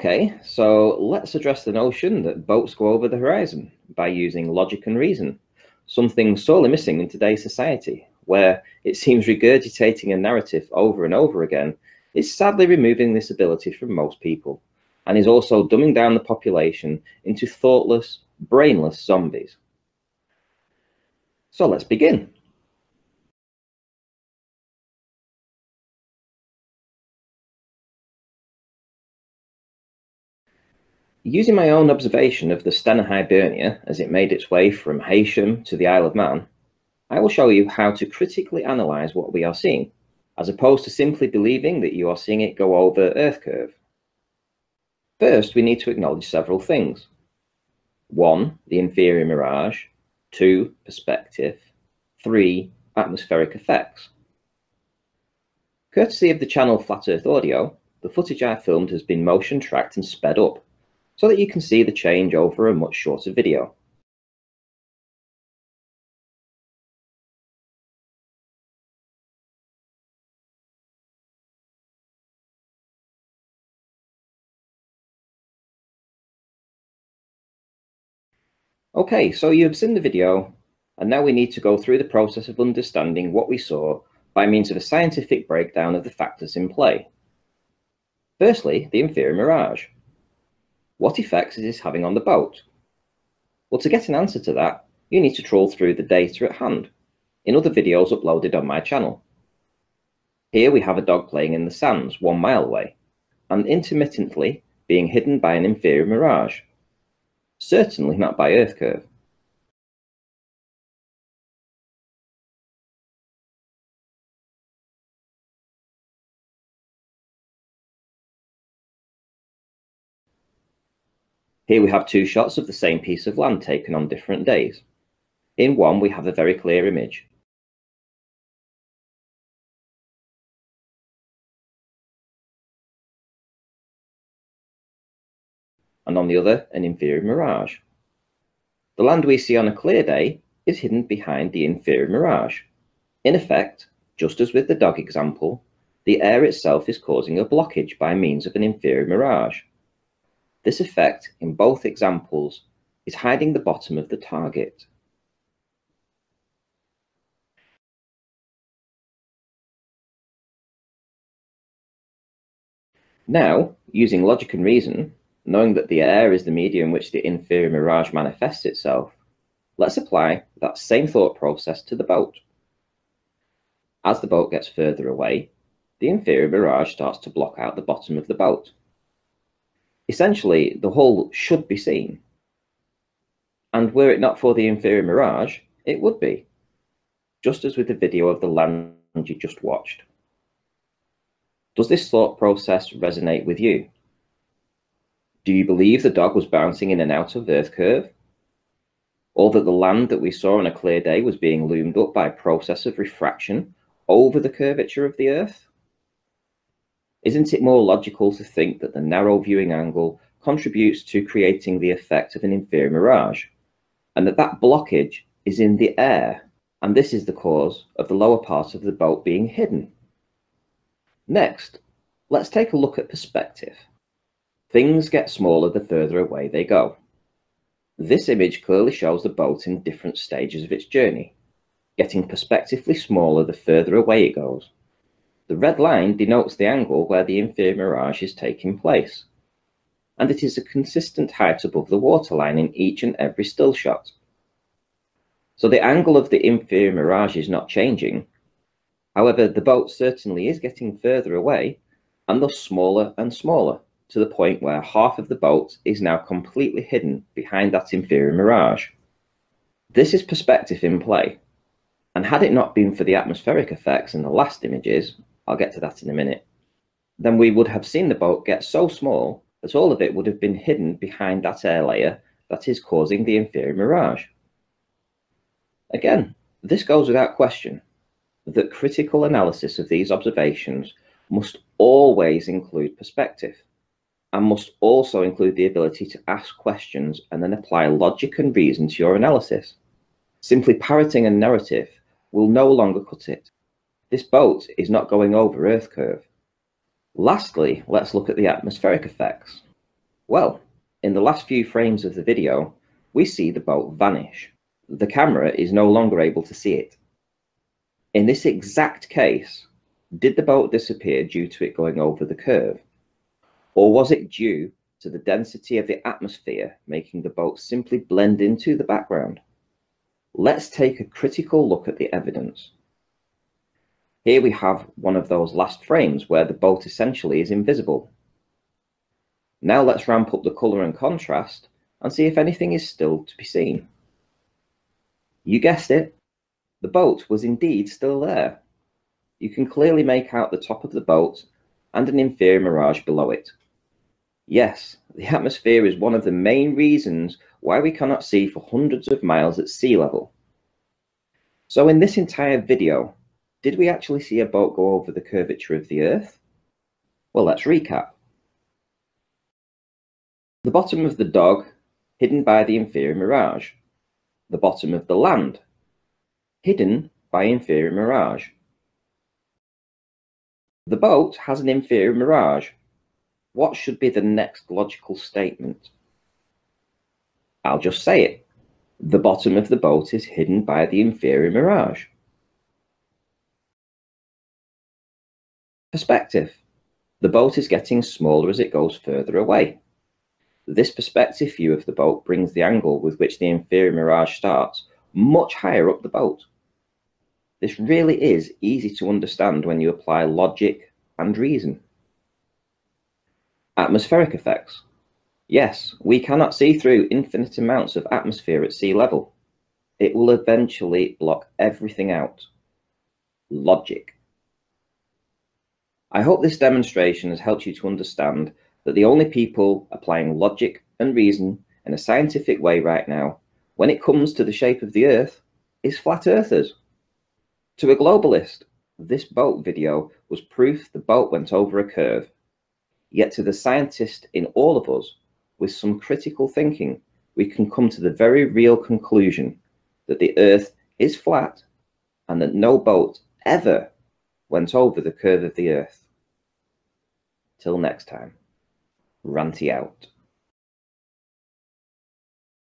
Okay, so let's address the notion that boats go over the horizon by using logic and reason, something sorely missing in today's society, where it seems regurgitating a narrative over and over again is sadly removing this ability from most people, and is also dumbing down the population into thoughtless, brainless zombies. So let's begin. Using my own observation of the Stena Hibernia as it made its way from Heysham to the Isle of Man, I will show you how to critically analyse what we are seeing, as opposed to simply believing that you are seeing it go over Earth curve. First, we need to acknowledge several things. One, the inferior mirage. Two, perspective. Three, atmospheric effects. Courtesy of the channel Flat Earth Audio, the footage I filmed has been motion tracked and sped up so that you can see the change over a much shorter video. Okay, so you've seen the video, and now we need to go through the process of understanding what we saw by means of a scientific breakdown of the factors in play. Firstly, the inferior mirage. What effects is this having on the boat? Well, to get an answer to that, you need to trawl through the data at hand in other videos uploaded on my channel. Here we have a dog playing in the sands one mile away and intermittently being hidden by an inferior mirage. Certainly not by Earth curve. Here we have two shots of the same piece of land taken on different days. In one, we have a very clear image. And on the other, an inferior mirage. The land we see on a clear day is hidden behind the inferior mirage. In effect, just as with the dog example, the air itself is causing a blockage by means of an inferior mirage. This effect in both examples is hiding the bottom of the target. Now, using logic and reason, knowing that the air is the medium in which the inferior mirage manifests itself, let's apply that same thought process to the boat. As the boat gets further away, the inferior mirage starts to block out the bottom of the boat essentially the hull should be seen. And were it not for the inferior mirage, it would be, just as with the video of the land you just watched. Does this thought process resonate with you? Do you believe the dog was bouncing in and out of Earth curve? Or that the land that we saw on a clear day was being loomed up by a process of refraction over the curvature of the Earth? Isn't it more logical to think that the narrow viewing angle contributes to creating the effect of an inferior mirage, and that that blockage is in the air, and this is the cause of the lower part of the boat being hidden? Next, let's take a look at perspective. Things get smaller the further away they go. This image clearly shows the boat in different stages of its journey, getting perspectively smaller the further away it goes. The red line denotes the angle where the inferior mirage is taking place, and it is a consistent height above the waterline in each and every still shot. So the angle of the inferior mirage is not changing. However, the boat certainly is getting further away and thus smaller and smaller to the point where half of the boat is now completely hidden behind that inferior mirage. This is perspective in play. And had it not been for the atmospheric effects in the last images, I'll get to that in a minute. Then we would have seen the boat get so small that all of it would have been hidden behind that air layer that is causing the inferior mirage. Again, this goes without question that critical analysis of these observations must always include perspective and must also include the ability to ask questions and then apply logic and reason to your analysis. Simply parroting a narrative will no longer cut it. This boat is not going over Earth curve. Lastly, let's look at the atmospheric effects. Well, in the last few frames of the video, we see the boat vanish. The camera is no longer able to see it. In this exact case, did the boat disappear due to it going over the curve? Or was it due to the density of the atmosphere making the boat simply blend into the background? Let's take a critical look at the evidence. Here we have one of those last frames where the boat essentially is invisible. Now let's ramp up the colour and contrast and see if anything is still to be seen. You guessed it, the boat was indeed still there. You can clearly make out the top of the boat and an inferior mirage below it. Yes, the atmosphere is one of the main reasons why we cannot see for hundreds of miles at sea level. So in this entire video, did we actually see a boat go over the curvature of the Earth? Well, let's recap. The bottom of the dog, hidden by the inferior mirage. The bottom of the land, hidden by inferior mirage. The boat has an inferior mirage. What should be the next logical statement? I'll just say it. The bottom of the boat is hidden by the inferior mirage. Perspective. The boat is getting smaller as it goes further away. This perspective view of the boat brings the angle with which the inferior mirage starts much higher up the boat. This really is easy to understand when you apply logic and reason. Atmospheric effects. Yes, we cannot see through infinite amounts of atmosphere at sea level. It will eventually block everything out. Logic. I hope this demonstration has helped you to understand that the only people applying logic and reason in a scientific way right now, when it comes to the shape of the Earth, is flat earthers. To a globalist, this boat video was proof the boat went over a curve. Yet to the scientist in all of us, with some critical thinking, we can come to the very real conclusion that the Earth is flat and that no boat ever went over the curve of the Earth. Till next time, Ranty out.